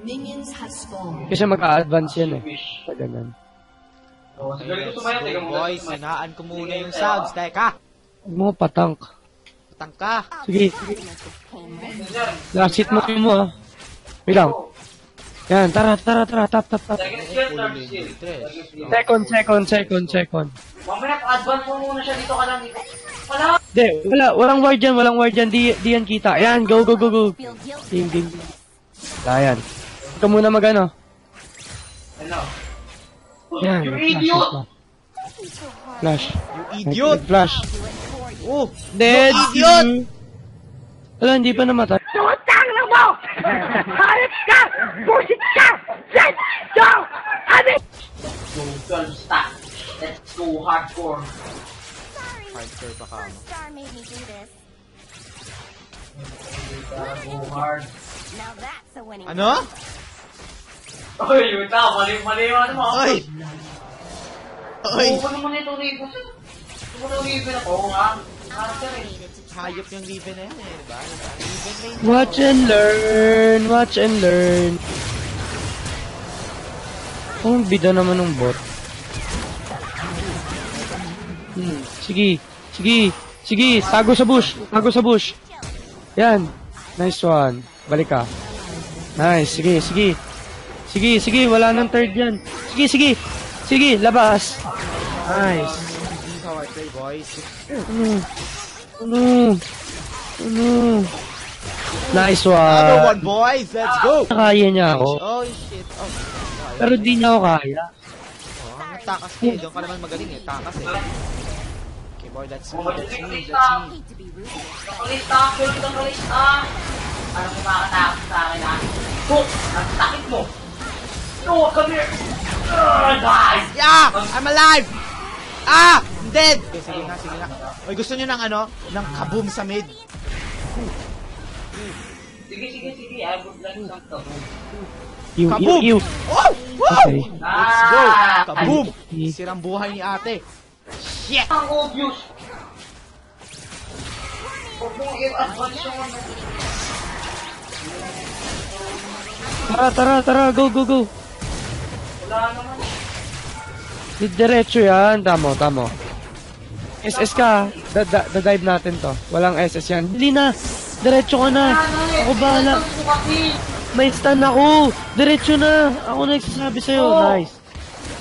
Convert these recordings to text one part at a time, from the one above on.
Minions have spawned. Kasi mag-a-advance yan eh. Sa ganun. Oh, sumayaw, teka mo. Boys, hinaan ko muna yung sounds. Teka, Huwag mo patank. patang ka. Sige, sige. Last hit mo mo ah. Wait lang. Yan, tara, tara, tara, tap, tap, tap. Second. Second, second, second. Mamaya, advance mo muna siya dito ka lang dito. Wala! Hindi, wala, walang ward dyan, walang ward dyan, di, di yan kita. Yan, go, go, go, go. Game, game. Wala Ikaw muna magano. Ano? Yan, You idiot! Flash. You idiot! Flash. Oh, Dead. You idiot! Wala, hindi pa namatay. Go, girl, stop. Let's go hardcore. Hardcore pa ka mo. Star made me do this. Go hard. Now that's a winning. Ano? Oy, yun na, mali, mali yung ano mo. Oy! Oy! Oo, ano mo na ito, Rico? Ano mo na? Oo nga. Character eh. Hayop yung Riven na yan eh, diba? Riven. Watch and learn, watch and learn. Oh, bida naman ng bot. Hmm, sige, sige, sige, tago sa bush, tago sa bush. Yan, nice one. Balik ka. Nice, sige, sige. Sige, sige, wala nang third yan. Sige, sige, sige, labas. Nice. Ano? Ano? Ano? Nice Another one. one, boys! Let's go! Kaya niya ako. Oh, shit. Oh, Pero di niya ako kaya. oh hanggang takas ka eh. Doon ka naman magaling eh. Takas eh. Okay, boy, that's me. That's me. That's me. Nakalista, girl, nakalista. Ano kung makakatakot sa akin ah? Hook! Ang takit mo! No, come here! Ah, guys! Yeah! I'm alive! Ah! I'm dead! Okay, sige nga, sige nga. Oy, gusto nyo ng ano? Ng kaboom sa mid? Sige, sige, sige. I would like some Kaboom! ew. Oh! Wow! Okay. Let's go! Ah! Kaboom! Sirang buhay ni ate. Shit! Ang obvious! Huwag mong i-advance yung ano. Tara, tara, tara. Go, go, go. Wala naman. Di diretso yan. Tamo, tamo. SS ka. Da, da, da dive natin to. Walang SS yan. Hindi na. Diretso ka na. Ako bahala. May stun ako. Diretso na. Ako nagsasabi sa'yo. Nice.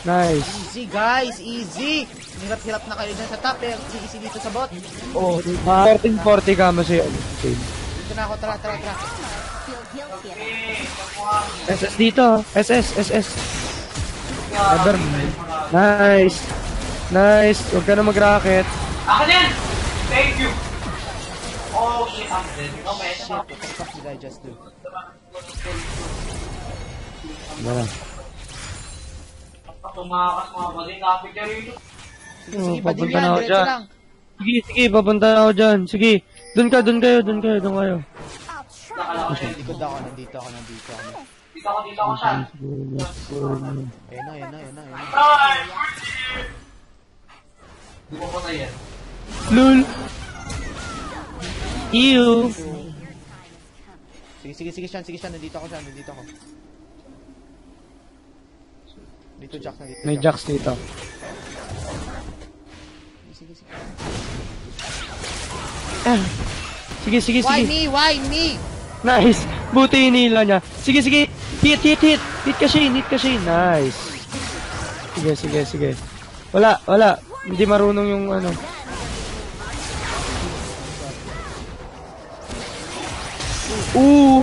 Nice. Easy, guys! Easy! Hirap-hirap na kayo dyan sa top eh. Easy dito sa bot. Oh, diba? 1340 ka mo sa'yo. Dito na ako. Tara, tara, tara. SS dito. SS, SS. Never mind. Nice. Nice. Huwag ka na mag-rocket. Ako din! Thank you! Oh shit, I'm dead. No, may Shit, what the fuck did I just do? Wala. Tumakas mga bali. Kapit ka rito. Sige, Oh, sige, papunta padilyan. na ako dyan. lang. Sige, sige. Papunta na ako dyan. Sige. Doon ka, doon kayo, doon kayo, doon kayo. Likod ako, nandito ako, nandito ako. Dito ako, dito ako siya. Ayun na, ayun na, ayun na, ayun na. Ay! Di mo patay yan. Lul. Ew. Sige, sige, sige, Sean, sige, Sean, nandito ako, Sean, nandito ako. Dito, Jack, nandito, May jacks dito. Sige, sige. Ah. Sige, sige, Why sige. me? Why me? Nice. Buti hinila niya. Sige, sige. Hit, hit, hit. Hit ka Shane, hit ka Shane. Nice. Sige, sige, sige. Wala, wala. Hindi marunong yung ano. Ooh!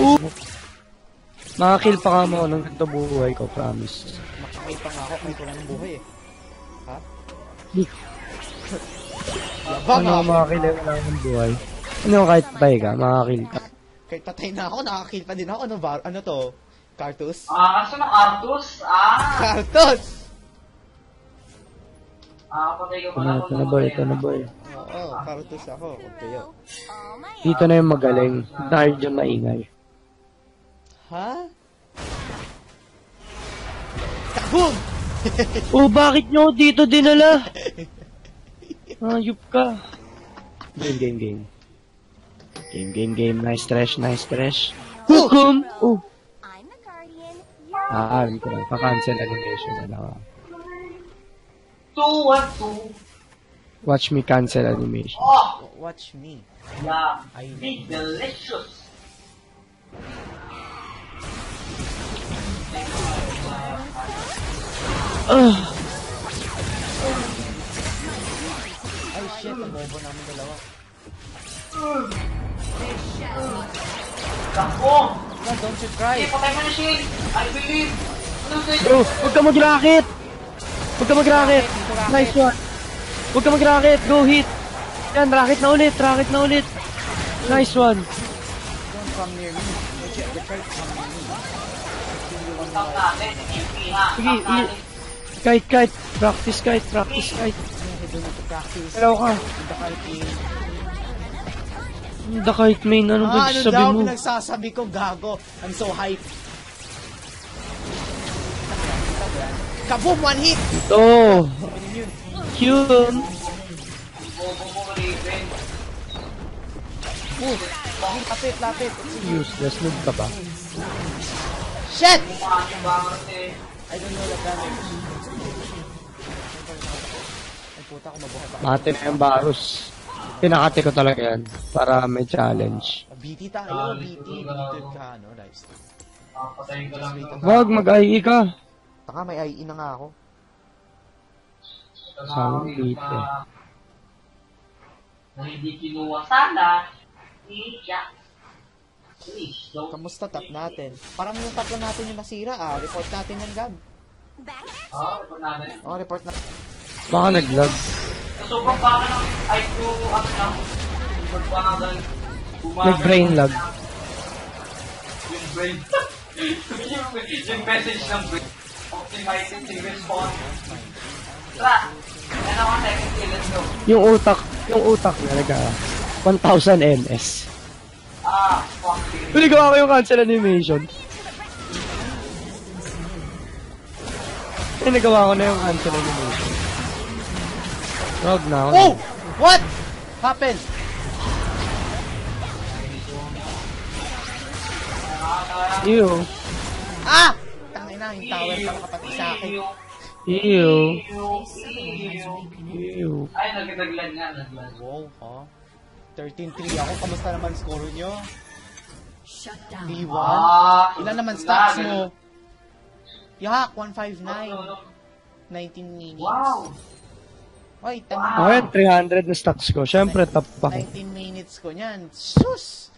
Ooh! Makakill pa ka mo ng ganito buhay ko, promise. Makakay pa nga ako kahit wala ng buhay eh. Ha? Labang Ano eh, wala ng buhay. Ano kahit patay ka, makakill ka. Kahit patay na ako, nakakill pa din ako. Ano ba? Ano to? Cartus? Ah, kaso na Artus? Ah! Cartus! Ah, patay ka pala. ito na boy, ito na boy. Oo, Cartus ako. My Dito na yung magaling. Dahil dyan maingay. Ha? Kaboom! Oh, bakit nyo dito dinala? Ayup ka. Game, game, game. Game, game, game. Nice trash, nice trash. Hukom! Oh, I Ah, alam ko lang. Pa-cancel animation na lang. ah. Two, one, two. Watch me cancel animation. Oh, Watch me. yeah. Ay, Big delicious. Ah, Ay, shit. Ang bobo namin dalawa. Takbo. God, don't you cry. Hey, patay mo na Shane. I believe. Ano bro, huwag ka mag-rocket! Huwag ka mag-rocket! Nice one! Huwag ka mag-rocket! Go hit! Yan, rocket na ulit! Rocket na ulit! Nice one! Don't come near me. They try to come near me. Sige. Kite, kite! Practice kite! Practice kite! Hello ka! The kite main, anong Ah, ano daw mo? pinagsasabi ko, gago. I'm so hype. Kaboom! One hit! Ito! Yun! Move! Lapit, lapit. Useless, noob ka ba? Shit! I don't know the damage. Ay, puta ko mabuhay pa. Mate na yung Varus. Pinakati ko talaga yan. Para may challenge. BT tayo, BT. BT ka, ano, nice. Papatayin ko lang ito. Wag, mag-IE ka! Taka, may IE na nga ako. Sound beat eh. Na hindi kinuha sana ni Jack. Please, don't. Kamusta tap natin? Parang yung lang natin yung nasira ah. Report natin yan, Gab. Ah, ito natin. Oh, report na. Baka nag-lag. Sobrang baka ng IQ, ano lang, magbagal. Nag-brain lag. Yung brain. yung, message ng brain. Optimizing the response. Tara, yan ako second kill, let's go. Yung utak, yung utak nag 1,000 ms. Ah, fuck you. Huli ko ako yung cancel animation. Eh, nagawa ko na yung cancel animation. Na ako. Oh! What? Happened? Ew. Ah! Tangina, yung tower pa nakapati sa akin. Ew. Ew. Ew. Ay, nagdaglan nga. Wow, ha? 13-3 ako. Kamusta naman score nyo? P1? Ah, Ilan naman ganun. mo? Yak, Ano, 159. ano? 19 minutes. Wow! Oy, 10 Okay, 300 na stocks ko. Siyempre, top pa ko. 19 minutes ko niyan. Sus!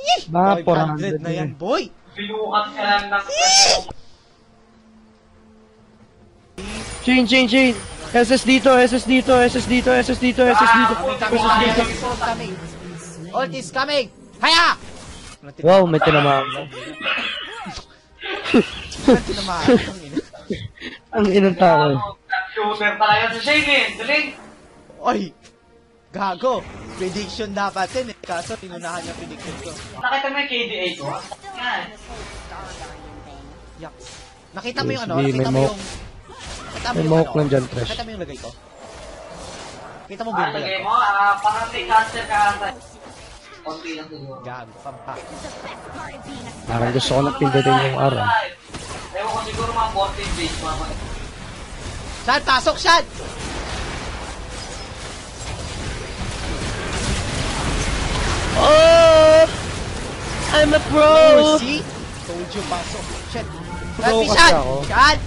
Yeh! Baka 500 400 na yan, boy! Binukat ka lang ng... Chain, chain, chain. SS dito, SS dito, SS dito, SS dito, SS dito. Coming, coming, coming, coming. Ult is coming! Haya! Wow, may tinamaan. Ang inang tao. Shooter talaga sa Shane eh. Daling! Oy! Gago! Prediction dapat yun eh. Kaso, tinunahan niya prediction ko. Nakita mo yung KDA ko? Yan. Yak. Nakita mo yung ano? Nakita mo mo- yung... Nakita mo may yung ano? Nakita mo yung lagay ko? Kita mo ba Ah, yung lagay lagay mo, ah, parang may cancer ka ata. Konti lang siguro. Gago ka pa. Parang gusto ko na pindutin yung araw. Ewan ko siguro mga 14 days mama. Shad, pasok, Shad! Oh! I'm a pro! Oh, see? Told you, pasok. Shad. Shad, Pro si kasi Shad! ako. Shad!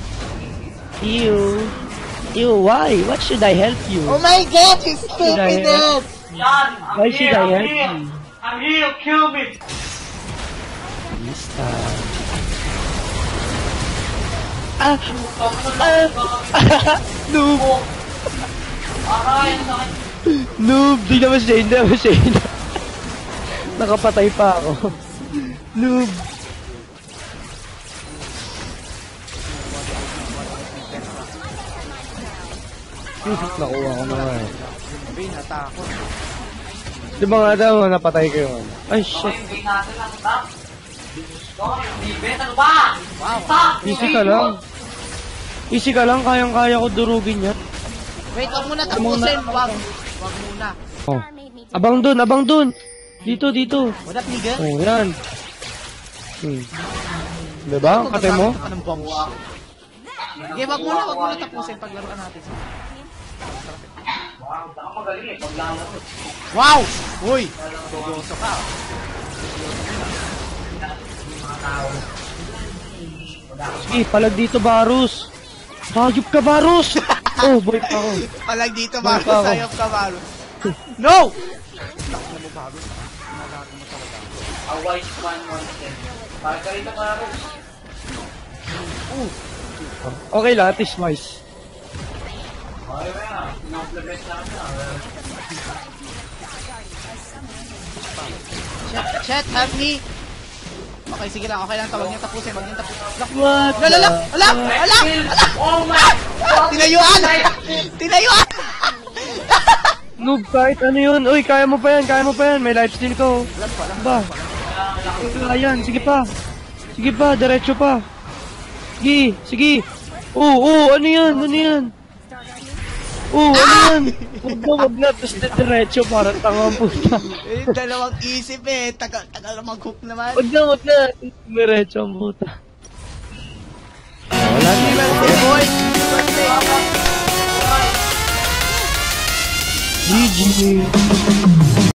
Ew. Ew, why? What should I help you? Oh my God, he's Should I help? Eh. Sean, I'm Why here, should I I'm help here. you? I'm here, kill me! Ah! Ah! Noob! Ang sakit. Noob! Di naman siya, hindi naman siya. Nakapatay pa ako. Noob! Nakuha ko na eh. Bin, natakot. Di ba nga daw, napatay ko yun? Ay, Okay, shit. bait natin lang, David, ano ba? Stop! Easy ka lang. Easy ka lang, kayang-kaya ko durugin yan. Wait, wag muna tapusin. Wag. Wag muna. Oh. Abang dun, abang dun! Dito, dito. Wala, tigil. Oh, yan. Hmm. Diba? Kate mo? Okay, wag muna, wag muna tapusin paglaruan natin. Wow, magaling eh, paglalaro. Wow! Uy! Seryoso ka. Sige, palag dito, Varus. Hayop ka, Varus! oh, boy pa ako. Palag dito, pa ako. Sayop ka, Marcos. No! A wise man once said. Para ka rito, Maros. Okay lang, at least wise. Okay ba yan? Compliment lang na. Chet, Chet, help me! Okay, sige lang. Okay lang. Tawag niyo tapusin. Wag niyo tapusin. What? Ala, ala, ala, ala, ala! Oh my! Tinayuan! Tinayuan! Noob, kahit ano yun. Uy, kaya mo pa yan, kaya mo pa yan. May lifesteal ko. Ba? Ayan, sige pa. Sige pa, diretso pa. Sige, sige. Oo, oo, ano yan, ano yan? Oo, ano yan? Huwag na, huwag na. Tapos diretso, parang tanga ang puta. Eh, dalawang isip eh. Tagal, tagal na mag-hook naman. Huwag na, huwag na. Diretso ang puta. Wala Happy birthday, boy! GG.